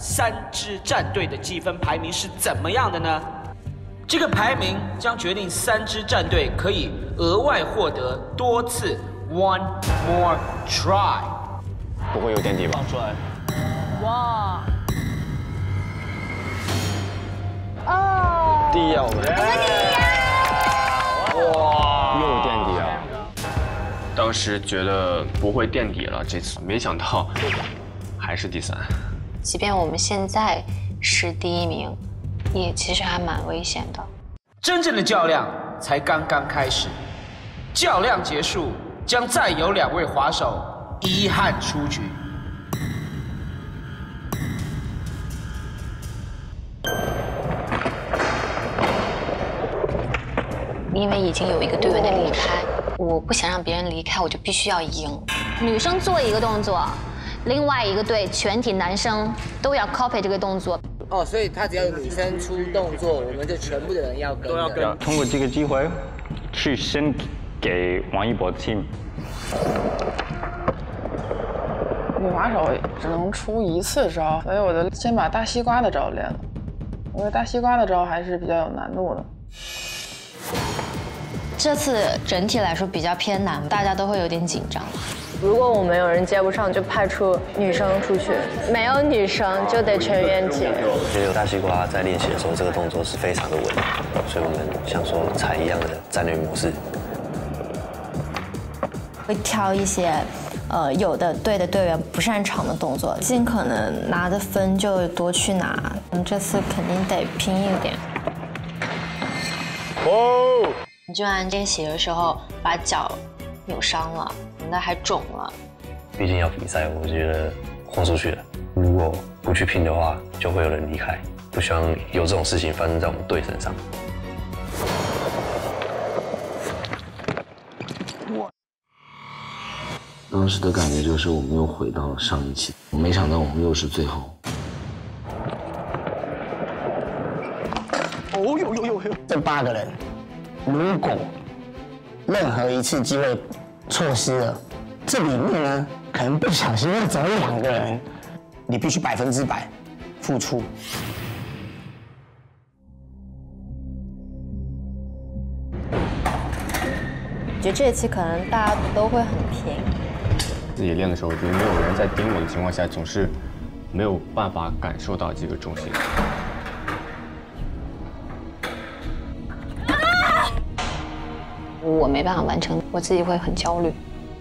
三支战队的积分排名是怎么样的呢？这个排名将决定三支战队可以额外获得多次 one more try。不会有垫底吧？放出来。哇！哦，第一啊，我们。哇！又垫底啊！当时觉得不会垫底了，这次没想到还是第三。即便我们现在是第一名，也其实还蛮危险的。真正的较量才刚刚开始，较量结束将再有两位滑手遗憾出局。因为已经有一个队员的离开，我不想让别人离开，我就必须要赢。女生做一个动作，另外一个队全体男生都要 copy 这个动作。哦，所以他只要有女生出动作，我们就全部的人要跟。都要跟通过这个机会去先给王一博 team。女滑手只能出一次招，所以我就先把大西瓜的招练了，因为大西瓜的招还是比较有难度的。这次整体来说比较偏难，大家都会有点紧张。如果我们有人接不上，就派出女生出去；没有女生就得全员接。我觉得有大西瓜在练习的时候，这个动作是非常的稳，所以我们像说踩一样的战略模式，会挑一些呃有的队的队员不擅长的动作，尽可能拿的分就多去拿。我们，这次肯定得拼一点。哦！你居然练习的时候把脚扭伤了，那还肿了。毕竟要比赛，我觉得豁出去了。如果不去拼的话，就会有人离开。不希望有这种事情发生在我们队身上。当时的感觉就是我们又回到了上一期，没想到我们又是最后。哦呦呦呦呦！这八个人，如果任何一次机会错失了，这里面呢，可能不小心要走两个人，你必须百分之百付出。我觉得这一期可能大家都会很拼。自己练的时候，我觉得没有人在盯我的情况下，总是没有办法感受到这个重心。我没办法完成，我自己会很焦虑。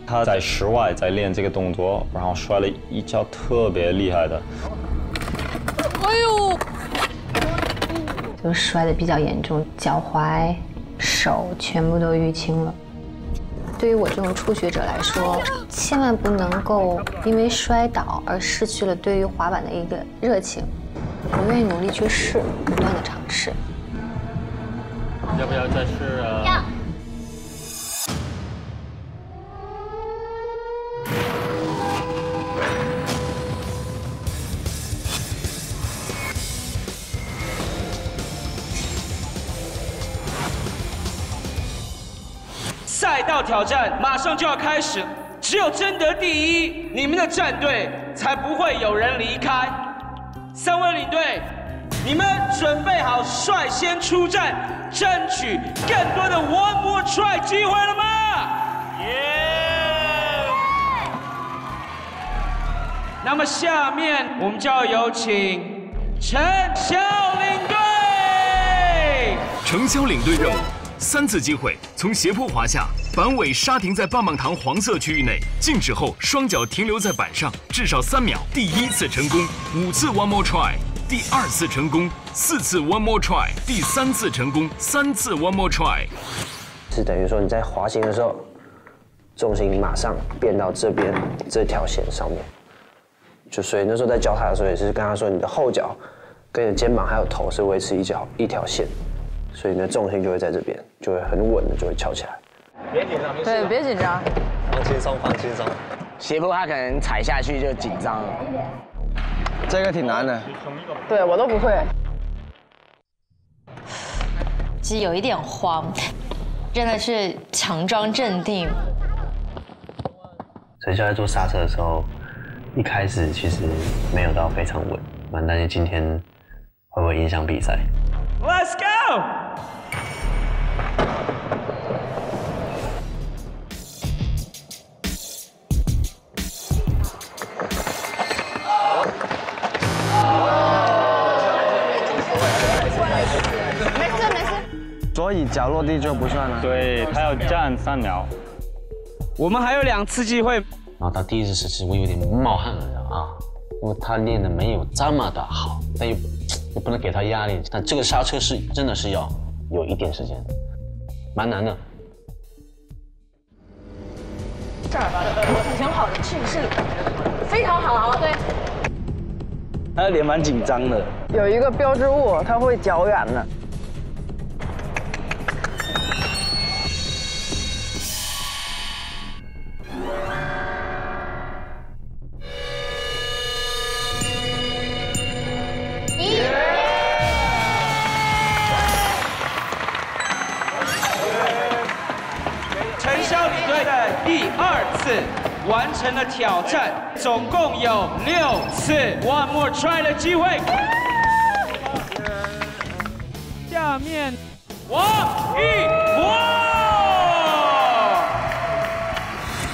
他在室外在练这个动作，然后摔了一跤特别厉害的。哎呦！就摔得比较严重，脚踝、手全部都淤青了。对于我这种初学者来说，千万不能够因为摔倒而失去了对于滑板的一个热情。我愿意努力去试，不断的尝试。要不要再试啊？要。赛道挑战马上就要开始，只有争得第一，你们的战队才不会有人离开。三位领队，你们准备好率先出战，争取更多的 One More Try 机会了吗？耶！那么下面我们就要有请陈潇领队。程潇领队任务：三次机会从斜坡滑下，板尾刹停在棒棒糖黄色区域内，静止后双脚停留在板上至少三秒。第一次成功，五次 one more try；第二次成功，四次 one more try；第三次成功，三次 one more try。是等于说你在滑行的时候，重心马上变到这边这条线上面。就所以那时候在教他的时候，也是跟他说，你的后脚跟你的肩膀还有头是维持一条一条线，所以你的重心就会在这边，就会很稳的就会翘起来。别紧张，对，别紧张，放轻松，放轻松。斜坡他可能踩下去就紧张了。这个挺难的。对我都不会。其实有一点慌，真的是强装镇定。所以就在做刹车的时候，一开始其实没有到非常稳，蛮担心今天会不会影响比赛。Let's go！没事没事。所以脚落地就不算了。对他要站三秒。我们还有两次机会。然后他第一次试吃我有点冒汗了啊，因为他练的没有这么的好，但又又不能给他压力。但这个刹车是真的是要有一点时间，蛮难的。这儿吧，挺好的，气势，非常好，对。他的脸蛮紧张的。有一个标志物，它会脚远的。次完成了挑战，总共有六次 One More Try 的机会。下面王一博，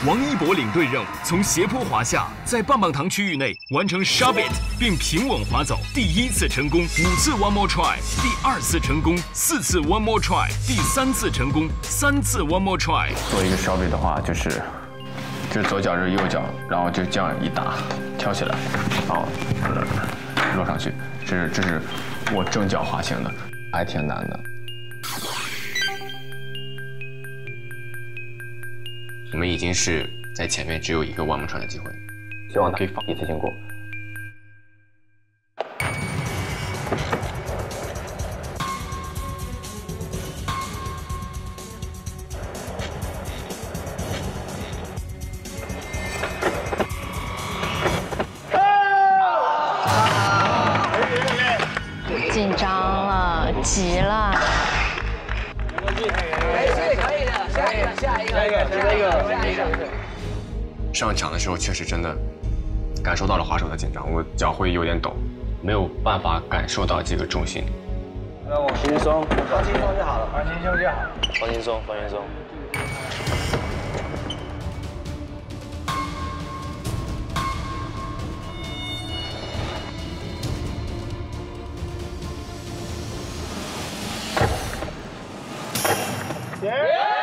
王一博领队任务，从斜坡滑下，在棒棒糖区域内完成 shove it，并平稳滑走。第一次成功，五次 one more try；第二次成功，四次 one more try；第三次成功，三次 one more try。做一个 s h o v e it 的话，就是就是左脚是右脚，然后就这样一打，跳起来，然后呃落上去。这是这是我正脚滑行的，还挺难的。我们已经是在前面只有一个 one more try 的机会，希望他可以放一次性过。紧张了，急了。没事，可以的，下一个，下一个，下一个，下一个，下一个。上场的时候确实真的感受到了滑手的紧张，我脚会有点抖，没有办法感受到这个重心。让我轻松，放轻松就好了，放轻松就好。放轻松，放轻松。Yeah!